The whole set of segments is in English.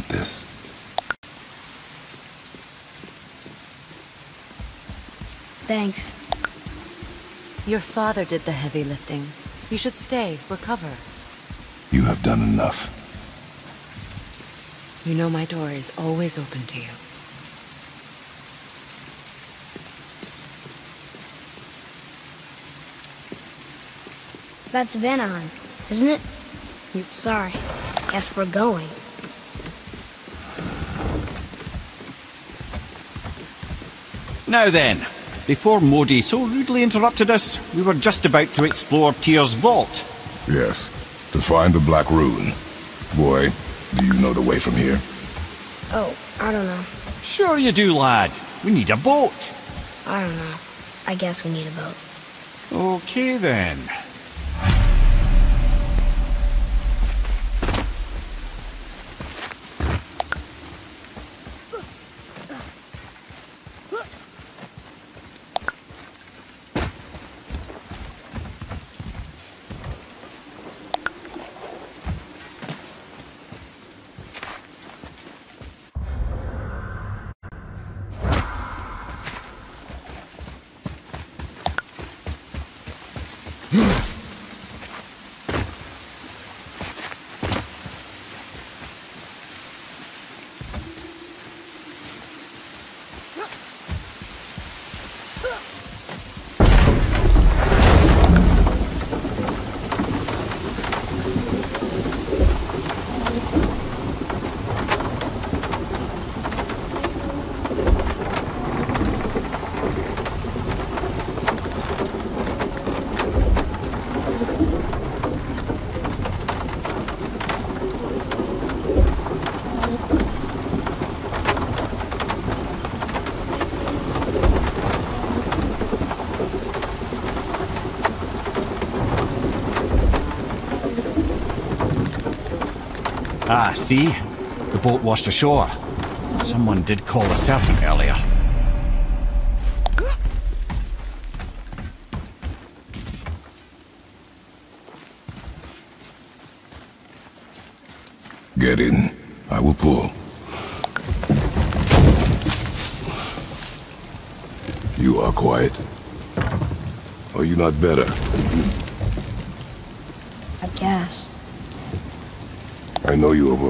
get this. Thanks. Your father did the heavy lifting. You should stay, recover. You have done enough. You know my door is always open to you. That's Vanaheim, isn't it? You, sorry. Guess we're going. Now then, before Modi so rudely interrupted us, we were just about to explore Tyr's vault. Yes, to find the Black Rune. Boy, do you know the way from here? Oh, I don't know. Sure you do, lad. We need a boat. I don't know. I guess we need a boat. Okay then. Ah, see? The boat washed ashore. Someone did call the serpent earlier. Get in. I will pull. You are quiet. Are you not better? I guess. I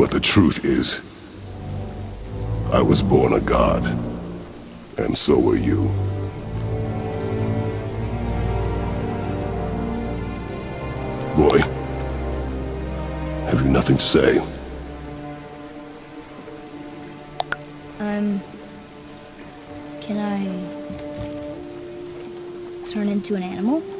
But the truth is, I was born a god. And so were you. Boy, have you nothing to say? Um. Can I. turn into an animal?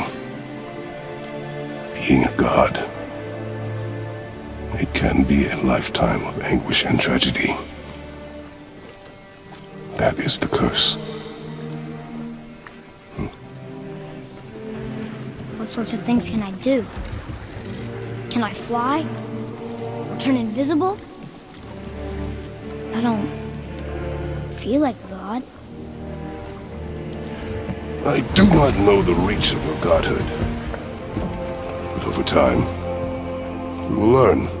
Lifetime of anguish and tragedy. That is the curse. Hmm. What sorts of things can I do? Can I fly? Or turn invisible? I don't feel like God. I do not know the reach of your godhood. But over time, we will learn.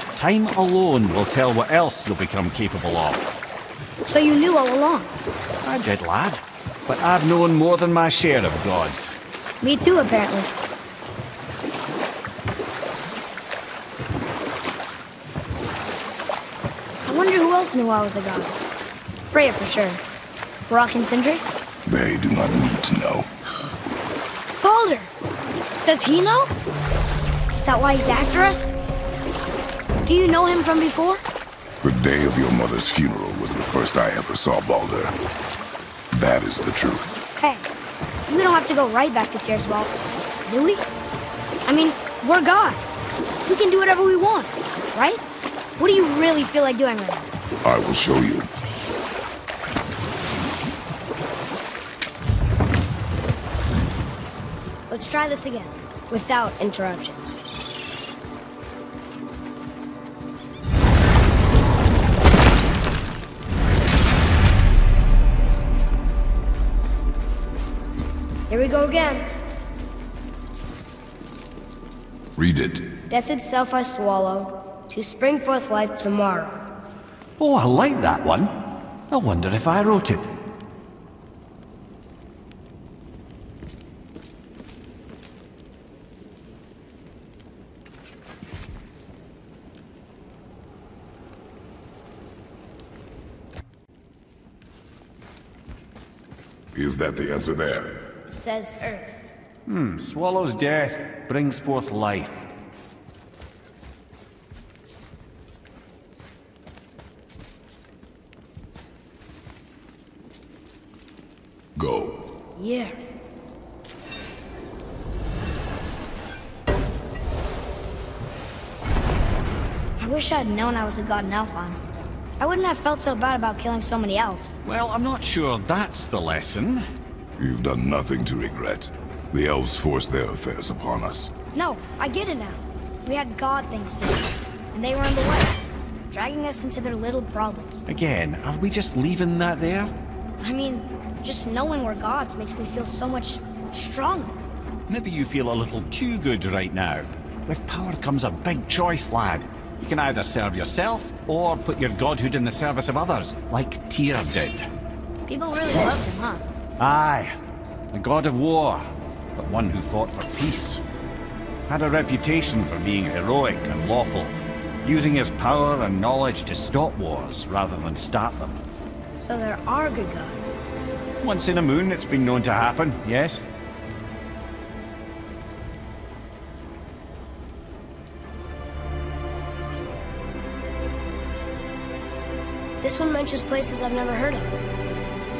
Time alone will tell what else you'll become capable of. So you knew all along? I did, lad. But I've known more than my share of gods. Me too, apparently. I wonder who else knew I was a god. Freya for sure. Brok and Sindri? They do not need to know. Baldur! Does he know? Is that why he's after us? Do you know him from before? The day of your mother's funeral was the first I ever saw Baldur. That is the truth. Hey, we don't have to go right back to Vault, do we? I mean, we're God. We can do whatever we want, right? What do you really feel like doing right now? I will show you. Let's try this again, without interruptions. Here we go again. Read it. Death itself I swallow, to spring forth life tomorrow. Oh, I like that one. I wonder if I wrote it. Is that the answer there? It says Earth. Hmm, swallows death, brings forth life. Go. Yeah. I wish I'd known I was a god in Alfheim. I wouldn't have felt so bad about killing so many elves. Well, I'm not sure that's the lesson. You've done nothing to regret. The elves forced their affairs upon us. No, I get it now. We had god things to do, and they were in the way, dragging us into their little problems. Again, are we just leaving that there? I mean, just knowing we're gods makes me feel so much stronger. Maybe you feel a little too good right now. With power comes a big choice, lad. You can either serve yourself, or put your godhood in the service of others, like Tyr did. People really loved him, huh? Aye, a god of war, but one who fought for peace. Had a reputation for being heroic and lawful, using his power and knowledge to stop wars rather than start them. So there are good gods. Once in a moon, it's been known to happen, yes? This one mentions places I've never heard of.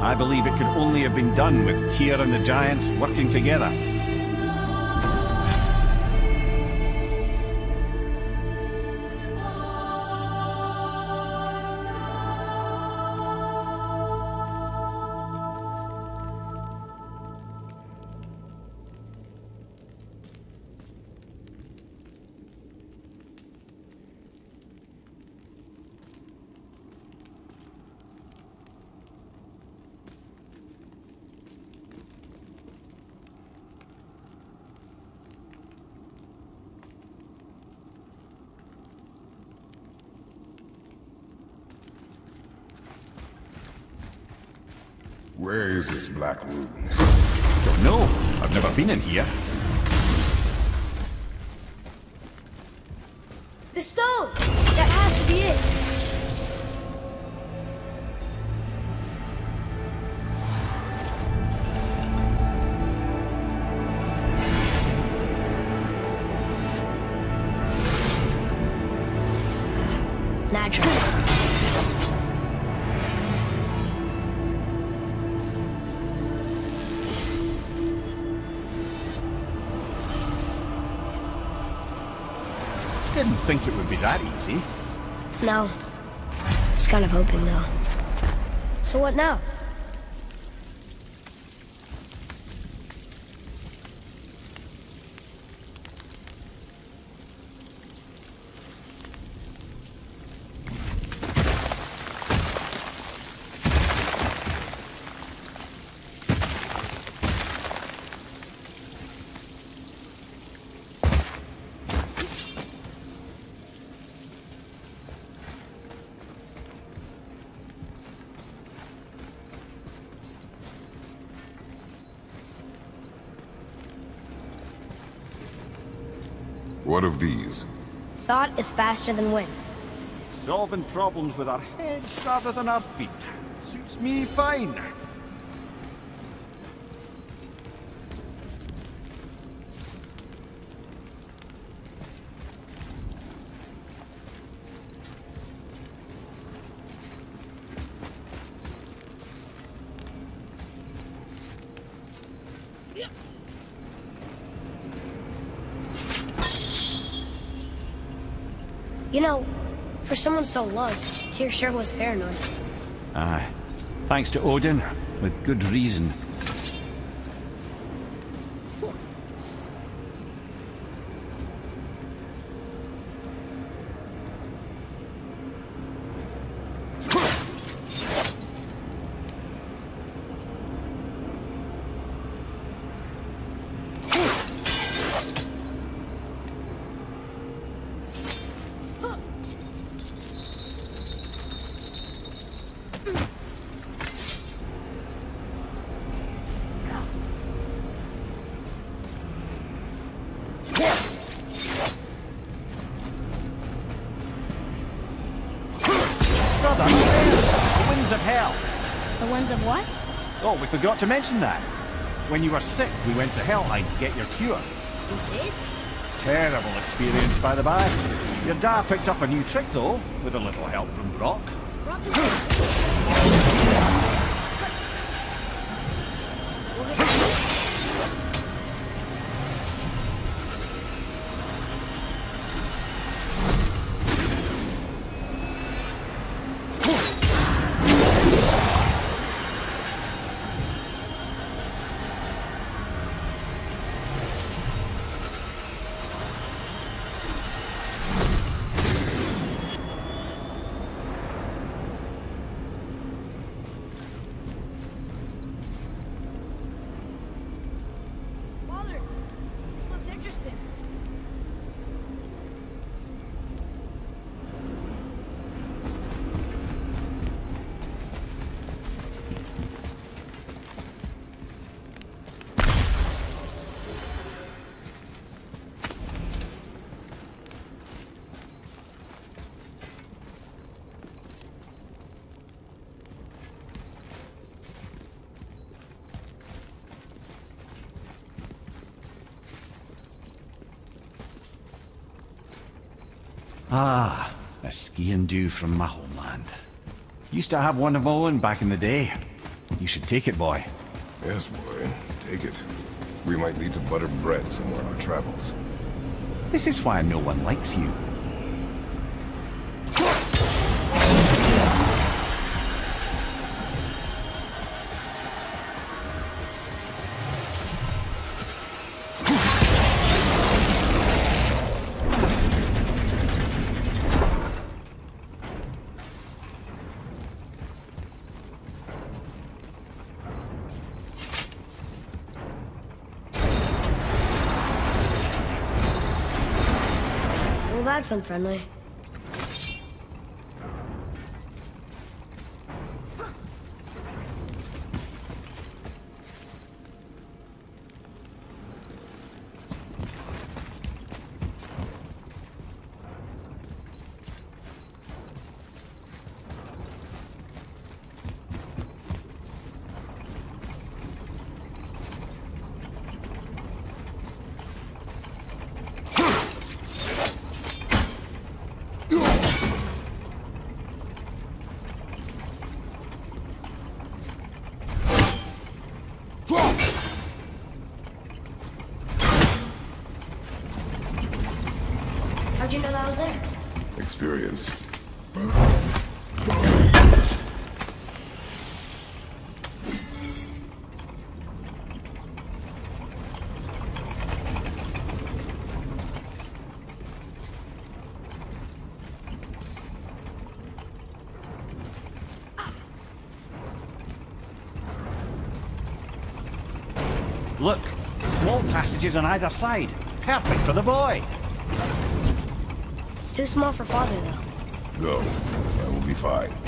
I believe it could only have been done with Tyr and the Giants working together. Where is this black rune? Don't know. I've never been in here. Easy. No. Was kind of hoping, though. So what now? What of these? Thought is faster than wind. Solving problems with our heads rather than our feet. Suits me fine. Someone so loved, Tyr sure was paranoid. Aye. Thanks to Odin, with good reason. Forgot to mention that. When you were sick, we went to Helheim to get your cure. We did? Terrible experience, by the by. Your dad picked up a new trick, though, with a little help from Brok. Ah, a sgian-dubh from my homeland. Used to have one of my own back in the day. You should take it, boy. Yes, boy. Take it. We might need to butter bread somewhere on our travels. This is why no one likes you. That's unfriendly. How'd you know that I was there? Experience. Look, small passages on either side. Perfect for the boy. It's too small for father, though. Go. I will be fine.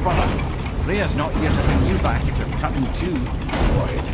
Brother. Rhea's not here to bring you back if you're cutting too. Quiet. Look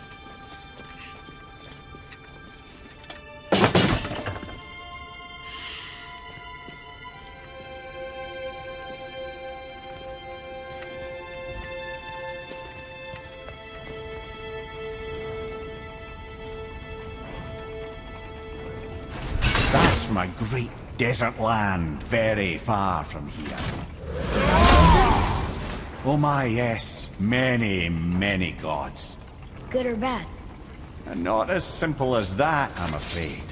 A great desert land, very far from here. Oh my, yes. Many, many gods. Good or bad? And not as simple as that, I'm afraid.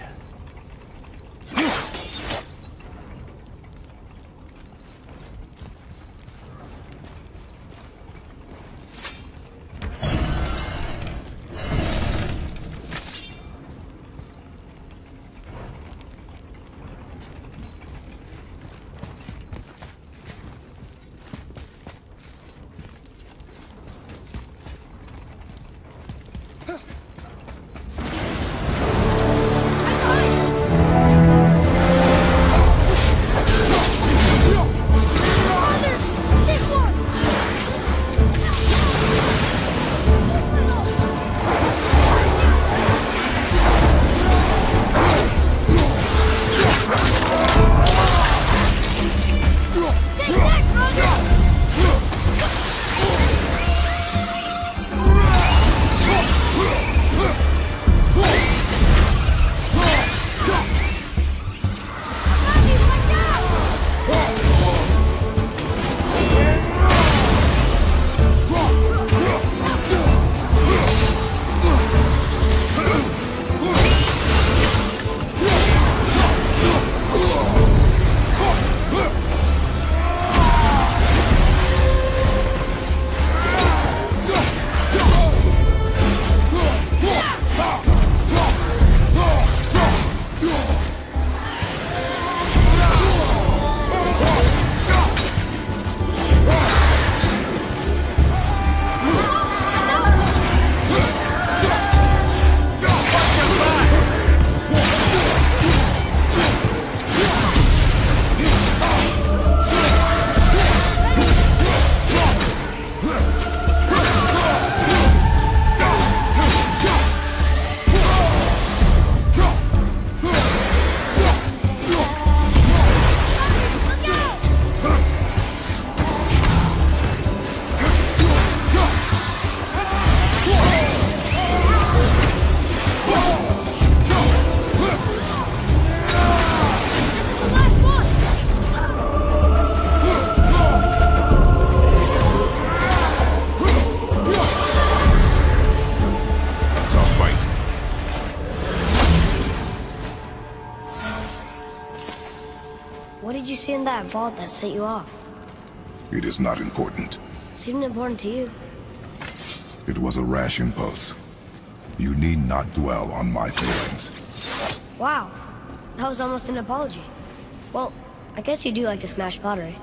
See in that vault set you off? It is not important. Seemed important to you. It was a rash impulse. You need not dwell on my feelings. Wow. That was almost an apology. Well, I guess you do like to smash pottery.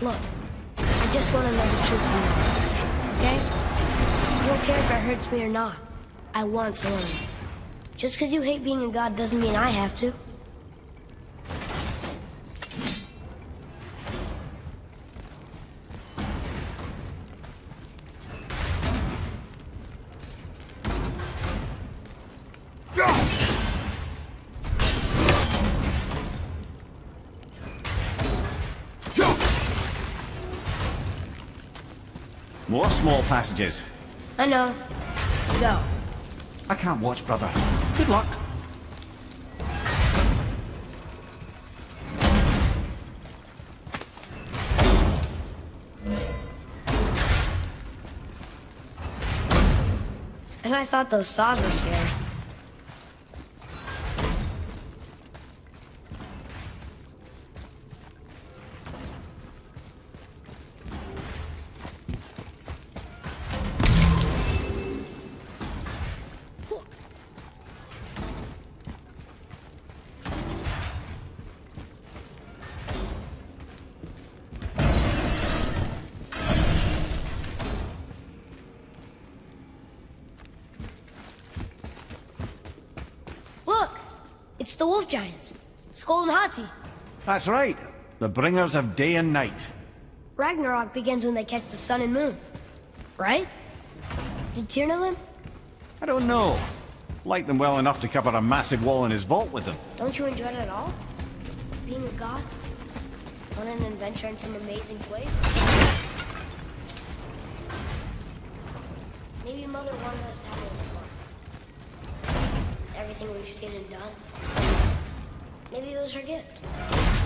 Look, I just want to know the truth from you. Okay? I don't care if it hurts me or not. I want to learn. Just because you hate being a god doesn't mean I have to. small passages. I know. Go. I can't watch, brother. Good luck. And I thought those saws were scary. It's the wolf giants. Skoll and Hati. That's right. The bringers of day and night. Ragnarok begins when they catch the sun and moon. Right? Did Tyr know them? I don't know. Like them well enough to cover a massive wall in his vault with them. Don't you enjoy it at all? Being a god? On an adventure in some amazing place? Maybe Mother wanted us to have a. Everything we've seen and done. Maybe it was her gift.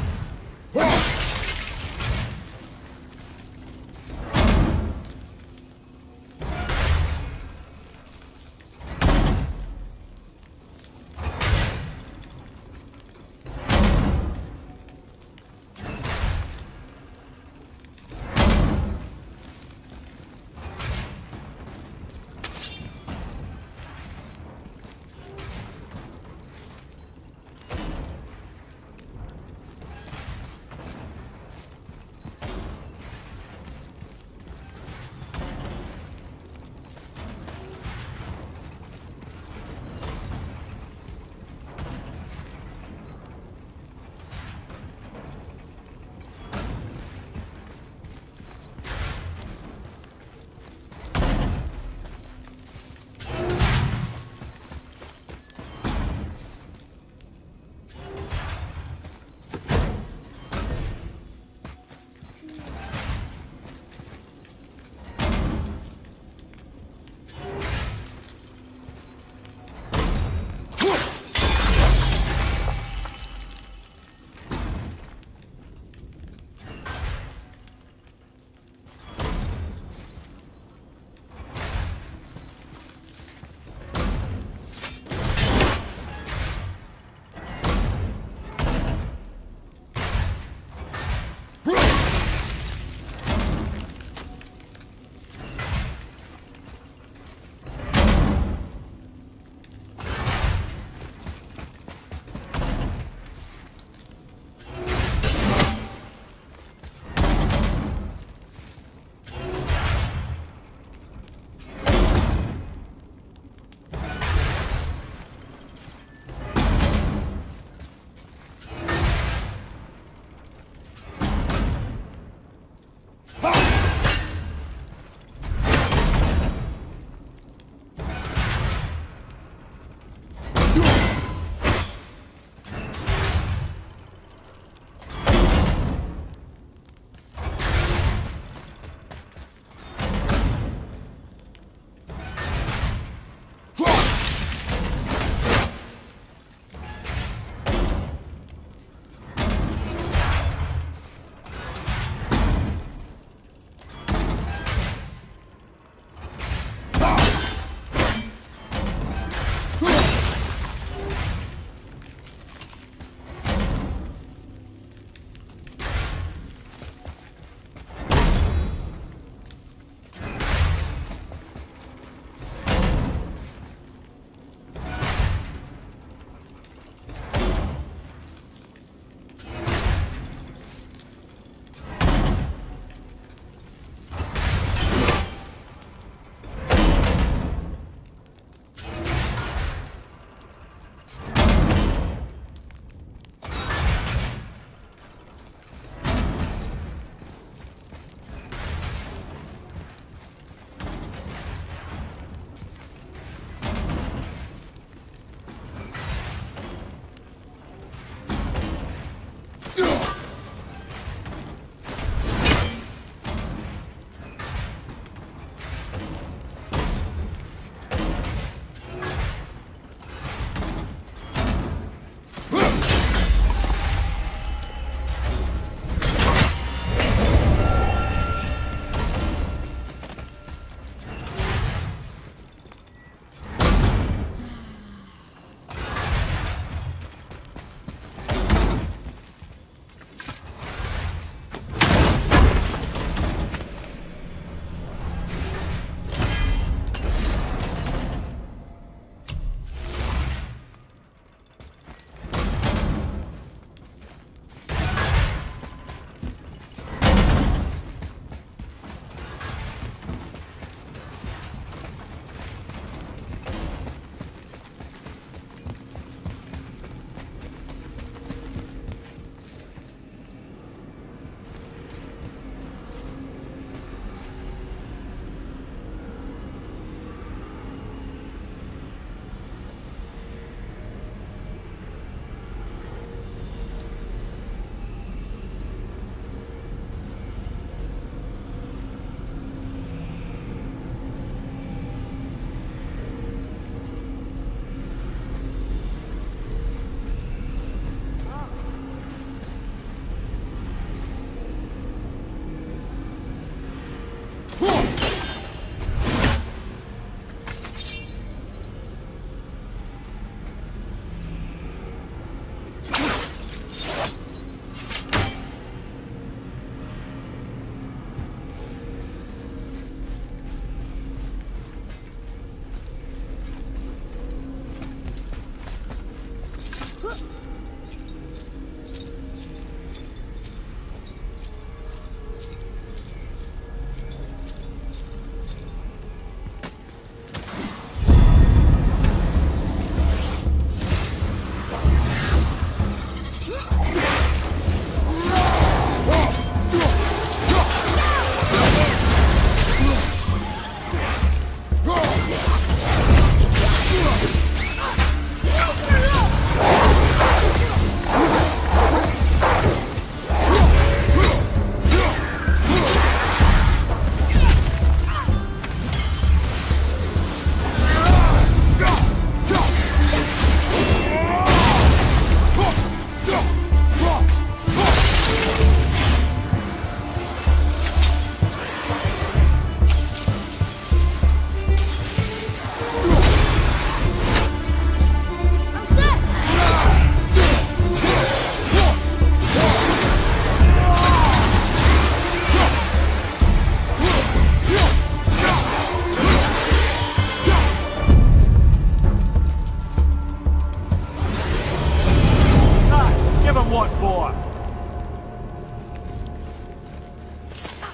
Give him what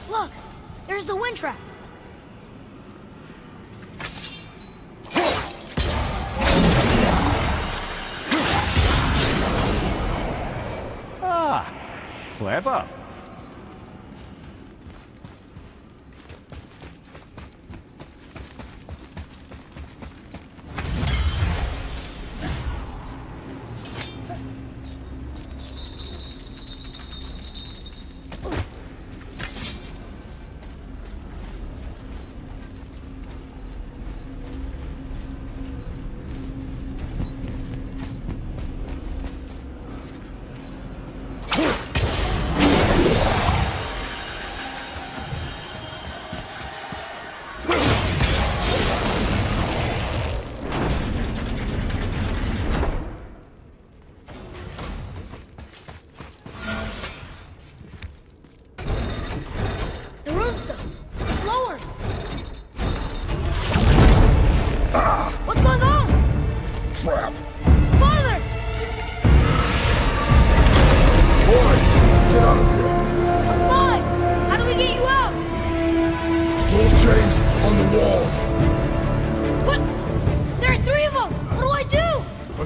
for? Look! There's the wind trap. Ah, clever.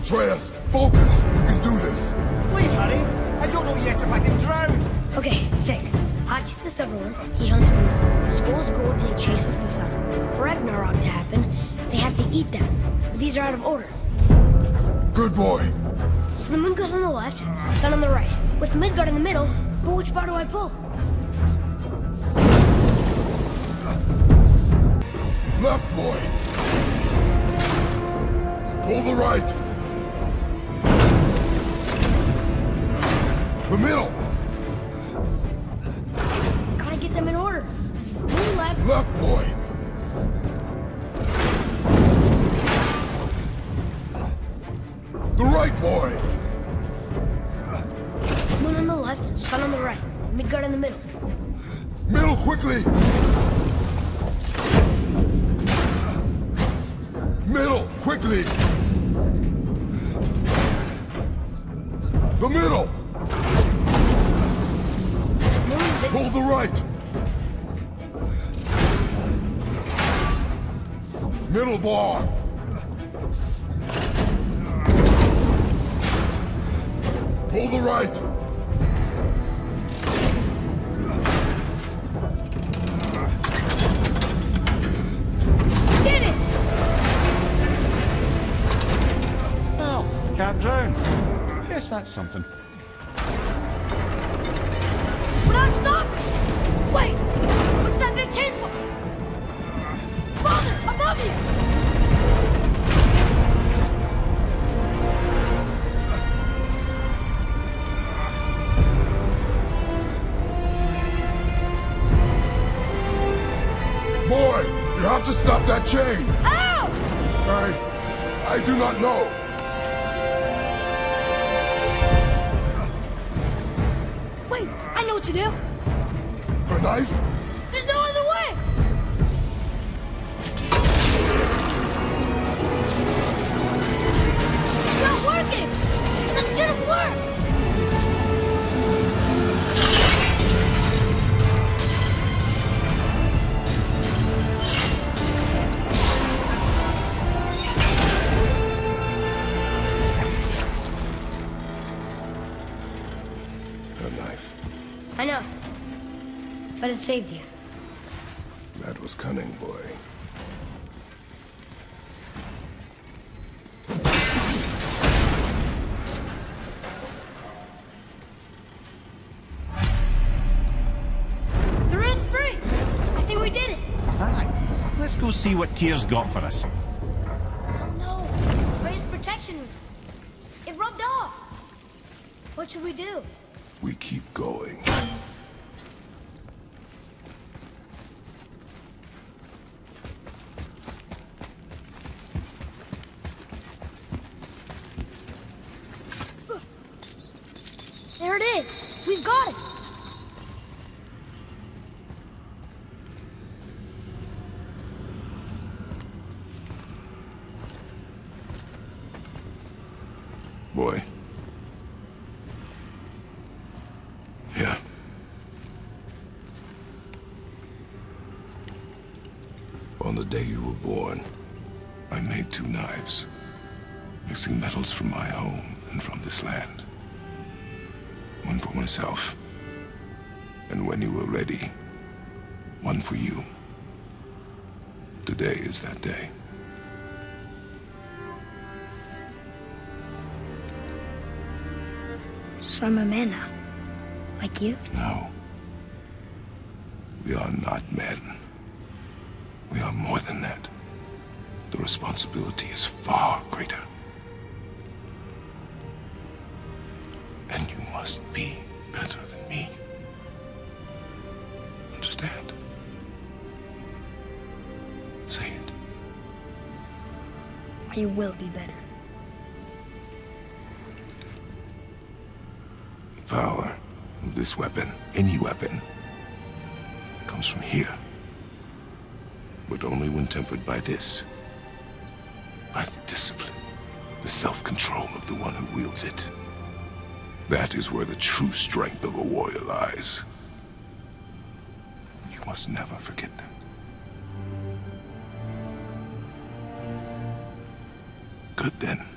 Atreus, focus! You can do this! Please hurry. I don't know yet if I can drown. Okay, think. Hati the Severer, he hunts them. Skoll's gold and he chases the sun. For Ragnarok to happen, they have to eat them. But these are out of order. Good boy! So the moon goes on the left, sun on the right. With Midgard in the middle, but which bar do I pull? Left boy! Pull the right! The middle! Gotta get them in order. Moon left, Left boy! The right boy! moon on the left, sun on the right. Midgard in the middle. Middle quickly! Middle quickly! Middle bar! Pull the right! Did it! Well, can't drown. Guess that's something. It saved you. That was cunning, boy. The red's free! I think we did it! Aye. Let's go see what Tyr's got for us. Oh no! Freya's protection. It rubbed off! What should we do? We keep going. Myself, and when you were ready, one for you. Today is that day. I'm a man. Like you? No. We are not men. We are more than that. The responsibility is far you will be better. The power of this weapon, any weapon, comes from here. But only when tempered by this. By the discipline, the self-control of the one who wields it. That is where the true strength of a warrior lies. You must never forget that. Good then.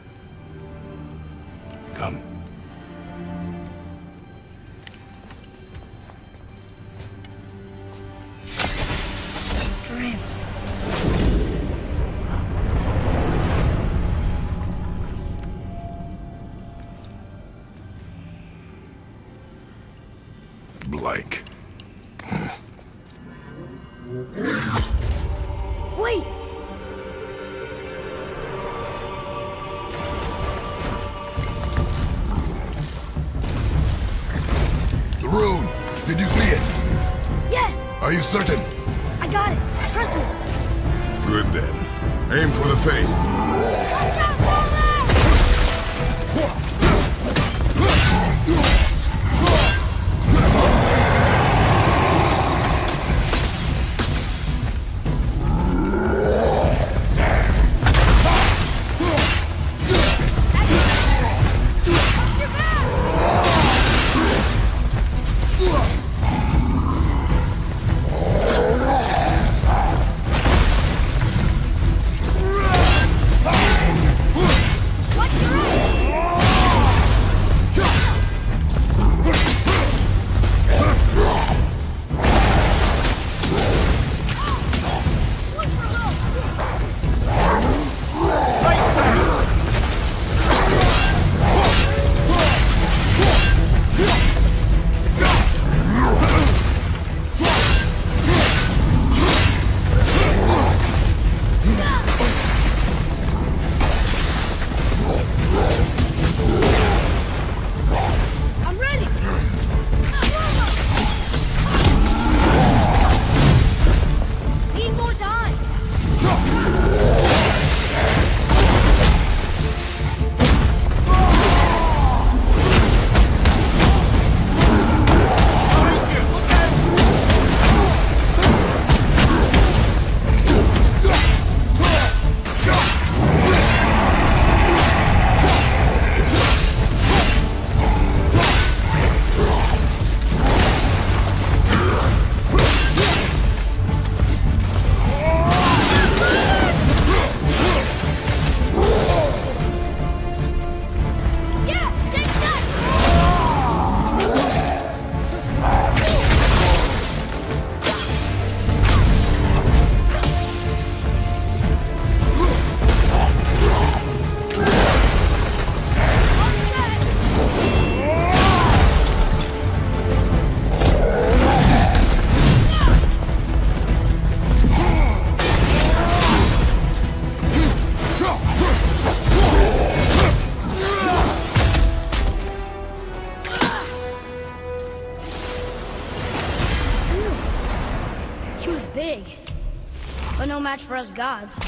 Gods.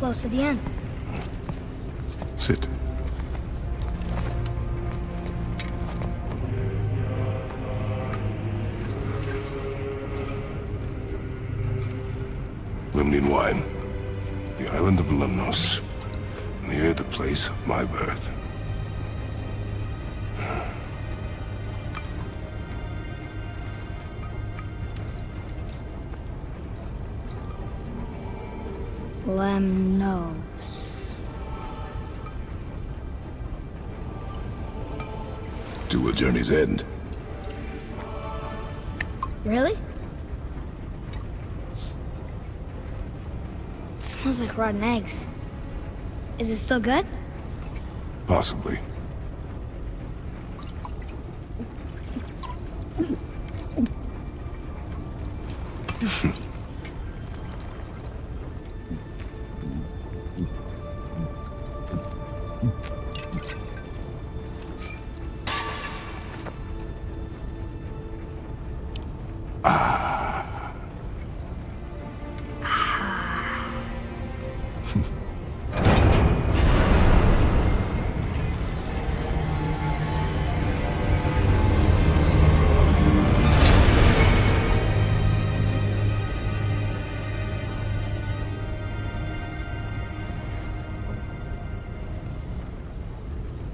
Close to the end. Sit. Lemnian wine. The island of Lemnos. Near the place of my birth. Journey's end. Really? Smells like rotten eggs. Is it still good? Possibly.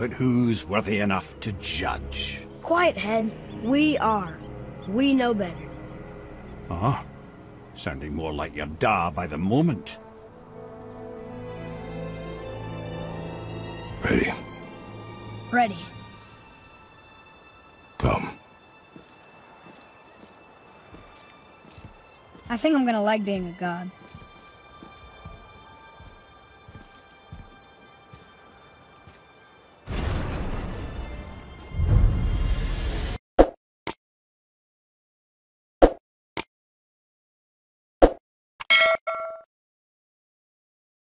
but who's worthy enough to judge? Quiet head, we are. We know better. Ah, sounding more like your da by the moment. Ready. Ready. Come. I think I'm gonna like being a god.